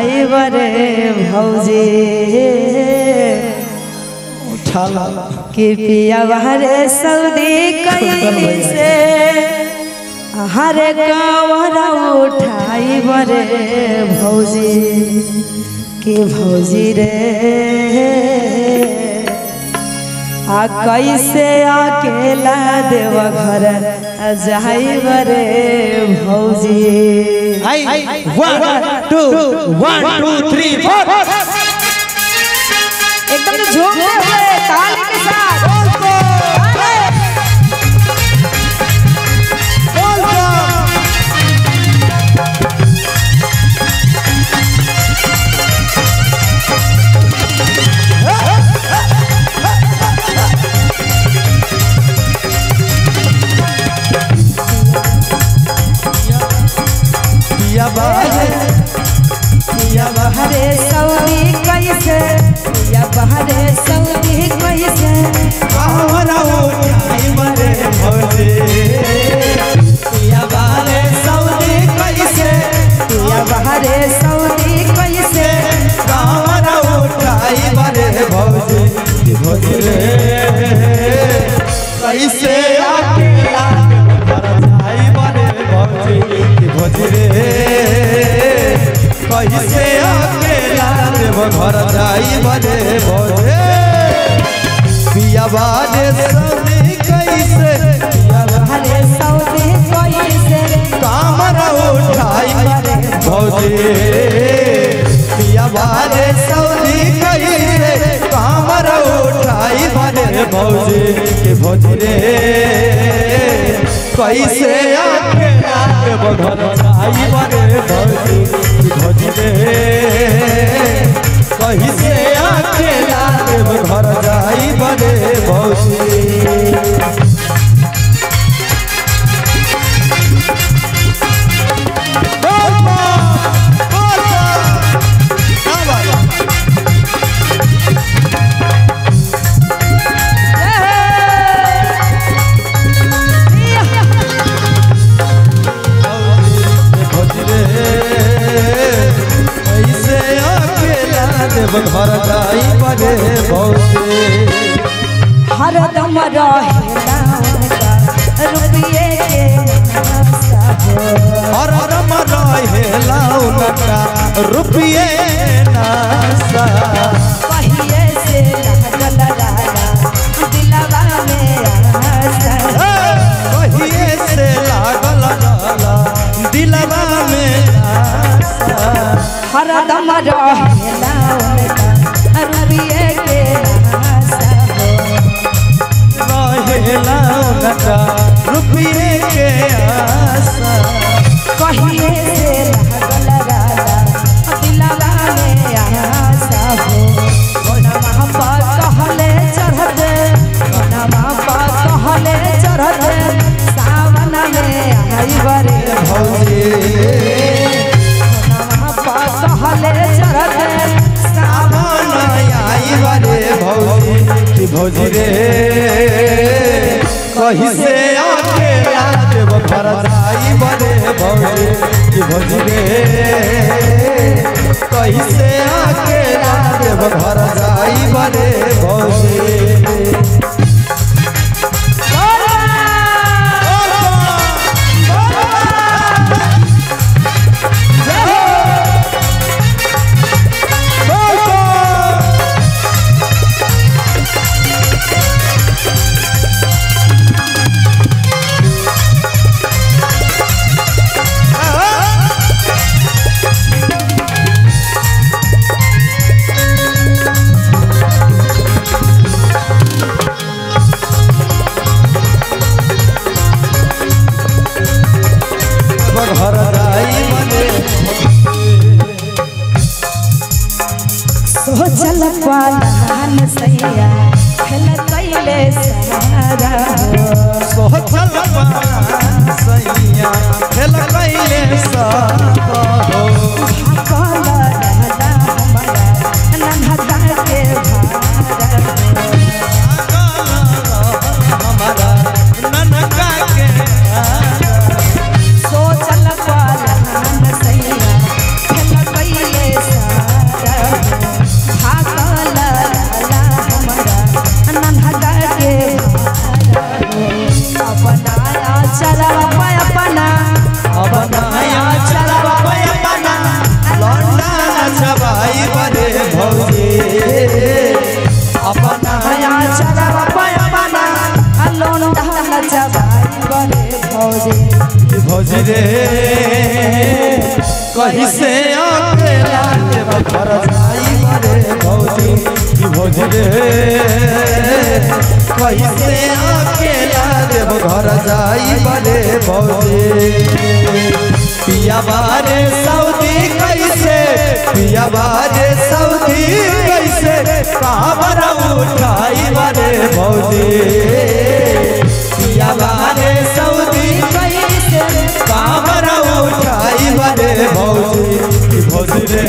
उठाई बरे भौजी। उठा ला कि पिया हरे सऊदी कैसे हरे कवरा उठाई बरे भौजी। कि भौजी रे। आ कैसे अकेला देव घर जाई बरे भौजी। I, I, one, two, one, two, three, four. पिया बाजे पिया बहरे सऊदी कैसे? बहरे बाहर उठाई मरे पिया कैसे बहरे सऊदी कैसे? बाहर उठाई मरे भौजे भौजे कैसे अकेला घर जाई मरे भौजे भौजे कैसे अकेला देव घर जाई मरे भौजे पिया बाजे सऊदी कैसे? पिया बहरे सऊदी कैसे? कामर उठाई मरे भौजे पिया बाजे सऊदी कैसे? कामर उठाई मरे भौजे के भौजे रे कैसे? देव रुपये नासा पहिए से लागल राजा दिलवा में आशा कहिए से लागल लाला दिलवा में आशा हरदम भौजी भौजी रे। कही अकेला देव घर जाई भौजी रे। कही से अकेला देव घर जाई भौजी। सैया खेल कैले सहारा सोचल पान सैया भौजी। भौजी रे। कहीं से जाई बरे भौजी। भौजी रे। कहीं से देव घर जाई बरे भौजी। पिया बारे सऊदी कैसे पिया बारे सऊदी कैसे काबर उठाई बरे भौजी। रे।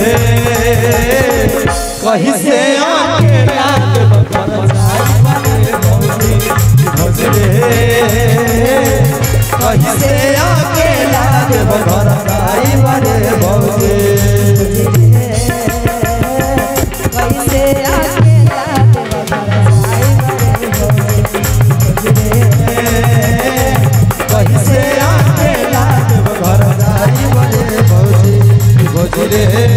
कहीं से आके देव घर जाई बरे भौजी भौजी रे कहीं से आके भौजी भौजी